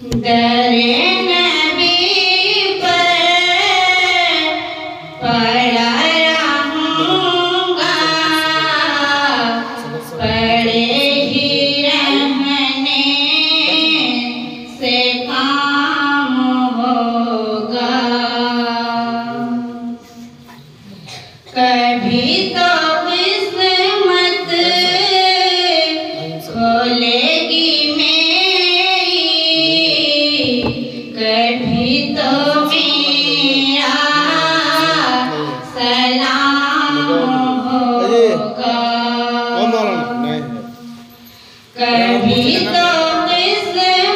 The rain कभी तो किस्मत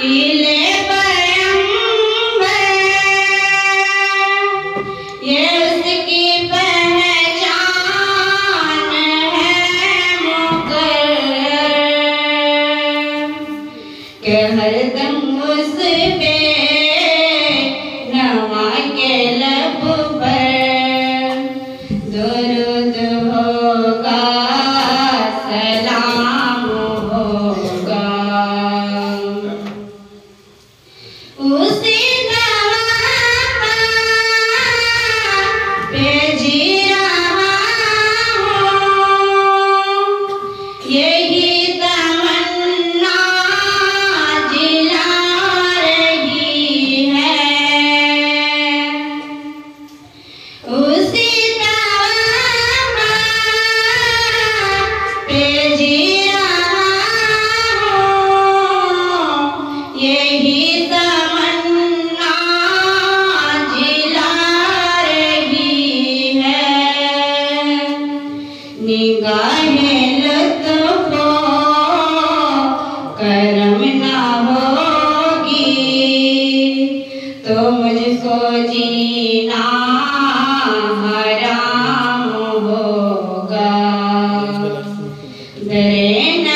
ಈ निगाहें लतफो करम ना होगी तो मुझको जीना हराम होगा दरे